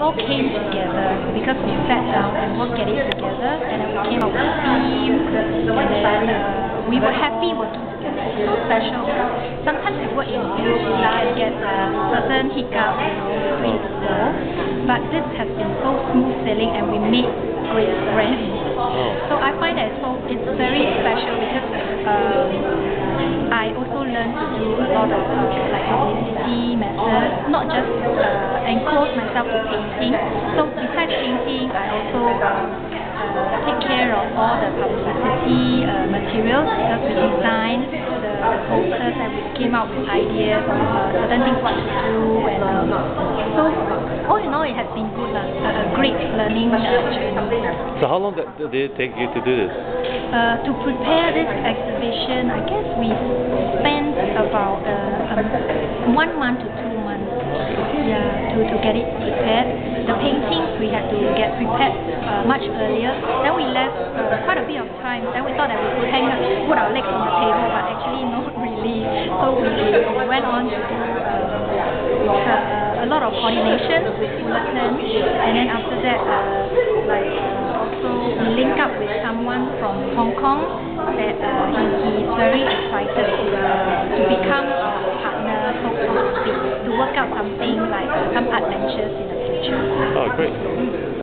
all came together because we sat down and worked at it together and we came up with a theme and then uh, we were happy working together. It's so special sometimes we work in groups, can get a certain hiccups, you know, but this has been so smooth sailing and we made great friends. Oh. So I find that so it's very special because um, I also learned lot of uh, like publicity methods, not just uh, enclose myself to painting. So besides painting, I also uh, uh, take care of all the publicity uh, materials because we design the, the posters and we came up with ideas of uh, certain things what to do and uh, so all in all it has been good lah, a, great learning uh, journey. So how long did it take you to do this? Uh, to prepare this exhibition, I guess we spent uh, um, one to two months. Yeah, to, to get it prepared. The paintings we had to get prepared uh, much earlier. Then we left uh, quite a bit of time. Then we thought that we could hang out, put our legs on the table, but actually not really. So we, we went on to do uh, a lot of coordination with Fullerton, and then after that, uh, like. Uh, also we link up with someone from Hong Kong that uh, he, he very excited in the future. Oh, great. Mm.